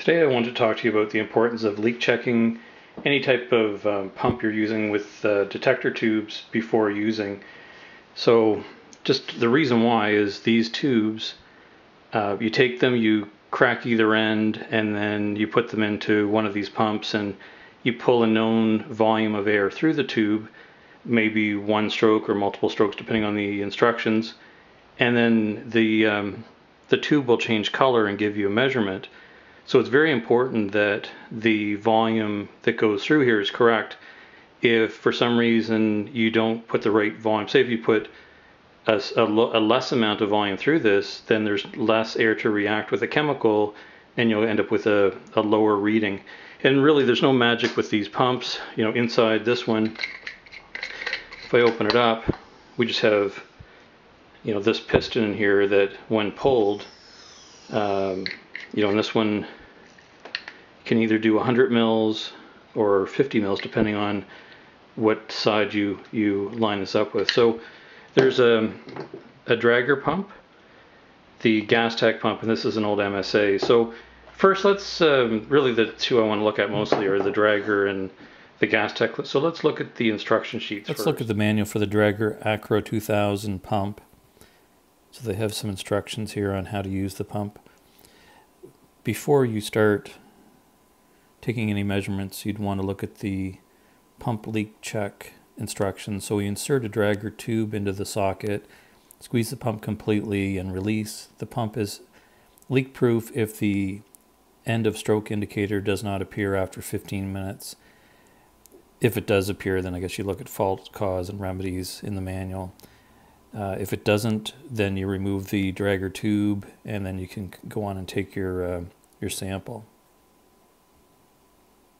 Today I want to talk to you about the importance of leak checking any type of um, pump you're using with uh, detector tubes before using. So just the reason why is these tubes, uh, you take them, you crack either end, and then you put them into one of these pumps and you pull a known volume of air through the tube, maybe one stroke or multiple strokes depending on the instructions, and then the um, the tube will change color and give you a measurement. So it's very important that the volume that goes through here is correct. If for some reason you don't put the right volume, say if you put a, a, a, less amount of volume through this, then there's less air to react with the chemical and you'll end up with a, a lower reading. And really there's no magic with these pumps. You know, inside this one, if I open it up, we just have you know this piston here that when pulled um, you know and this one can either do 100 mils or 50 mils depending on what side you you line this up with so there's a, a Drager pump the gas Gastec pump and this is an old MSA so first let's um, really the two I want to look at mostly are the Drager and the gas Gastec so let's look at the instruction sheets let's first. look at the manual for the Drager accuro 2000 pump so they have some instructions here on how to use the pump. Before you start taking any measurements, you'd want to look at the pump leak check instructions. So we insert a Drager tube into the socket, squeeze the pump completely and release. The pump is leak proof if the end of stroke indicator does not appear after 15 minutes. If it does appear, then I guess you look at fault cause and remedies in the manual. Uh, if it doesn't, then you remove the Drager tube and then you can go on and take your, uh, your sample.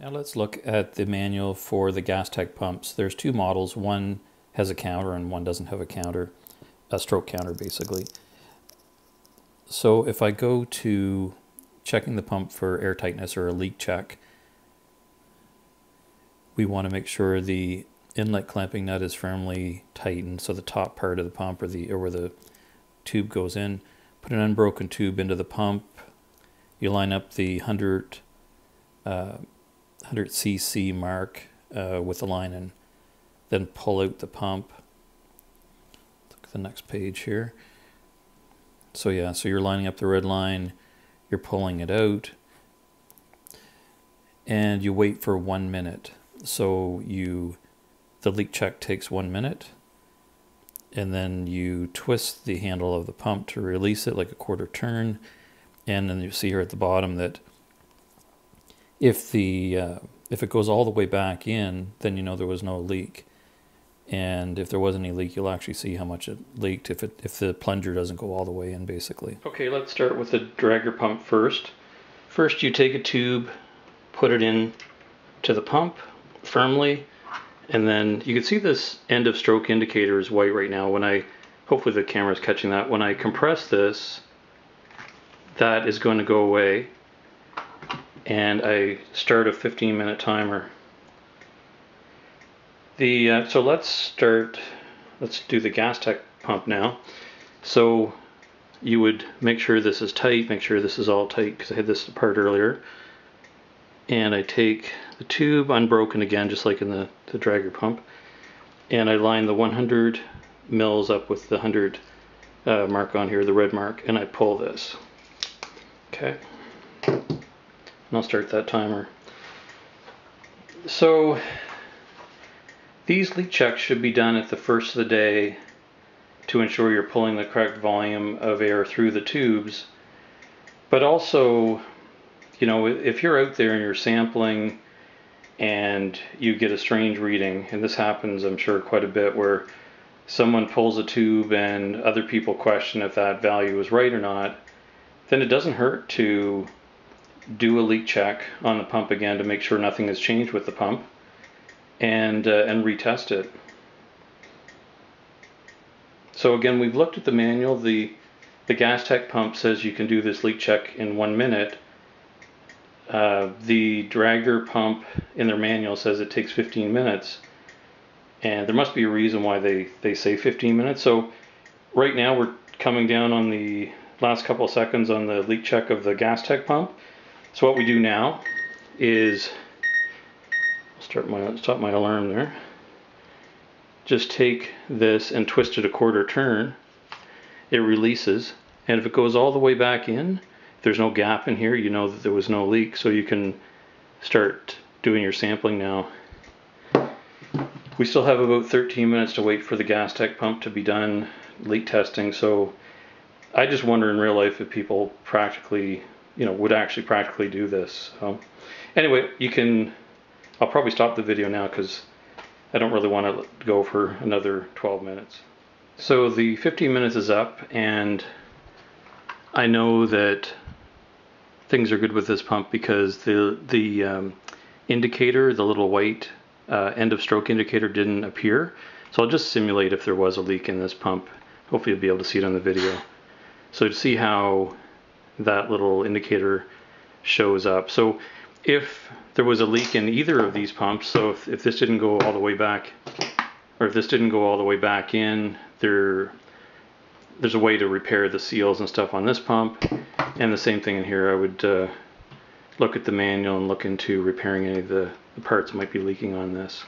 Now let's look at the manual for the Gastec pumps. There's two models. One has a counter and one doesn't have a counter, a stroke counter basically. So if I go to checking the pump for air tightness or a leak check, we want to make sure the inlet clamping nut is firmly tightened so the top part of the pump or the or where the tube goes in put an unbroken tube into the pump you line up the 100 uh, 100 cc mark uh, with the line and then pull out the pump. Look at the next page here. So yeah so you're lining up the red line you're pulling it out and you wait for one minute. So you the leak check takes one minute and then you twist the handle of the pump to release it like a quarter turn and then you see here at the bottom that if the uh, if it goes all the way back in then you know there was no leak and if there was any leak you'll actually see how much it leaked if it if the plunger doesn't go all the way in basically okay let's start with the Drager pump first first you take a tube put it in to the pump firmly and then you can see this end of stroke indicator is white right now. When I, hopefully the camera is catching that. When I compress this, that is going to go away. And I start a 15 minute timer. The uh, So let's start, let's do the Gastec pump now. So you would make sure this is tight, make sure this is all tight because I had this apart earlier and I take the tube unbroken again just like in the, the Drager pump and I line the 100 mils up with the 100 uh, mark on here, the red mark, and I pull this. Okay. And I'll start that timer. So these leak checks should be done at the first of the day to ensure you're pulling the correct volume of air through the tubes. But also you know, if you're out there and you're sampling and you get a strange reading, and this happens, I'm sure, quite a bit, where someone pulls a tube and other people question if that value is right or not, then it doesn't hurt to do a leak check on the pump again to make sure nothing has changed with the pump and uh, and retest it. So again, we've looked at the manual. The the Gastec pump says you can do this leak check in one minute. Uh, the Drager pump in their manual says it takes 15 minutes and there must be a reason why they, they say 15 minutes. So right now we're coming down on the last couple seconds on the leak check of the Gastec pump So what we do now is start my stop my alarm there. Just take this and twist it a quarter turn. It releases, and if it goes all the way back in, there's no gap in here, you know that there was no leak, so you can start doing your sampling now. We still have about 13 minutes to wait for the gas tech pump to be done leak testing, so I just wonder in real life if people practically, you know, would actually practically do this. So, anyway, you can. I'll probably stop the video now because I don't really want to go for another 12 minutes. So the 15 minutes is up, and I know that things are good with this pump because the the um, indicator, the little white uh, end of stroke indicator, didn't appear. So I'll just simulate if there was a leak in this pump. Hopefully you'll be able to see it on the video. So to see how that little indicator shows up. So if there was a leak in either of these pumps, so if, if this didn't go all the way back, or if this didn't go all the way back in, there there's a way to repair the seals and stuff on this pump. And the same thing in here, I would uh, look at the manual and look into repairing any of the, the parts that might be leaking on this.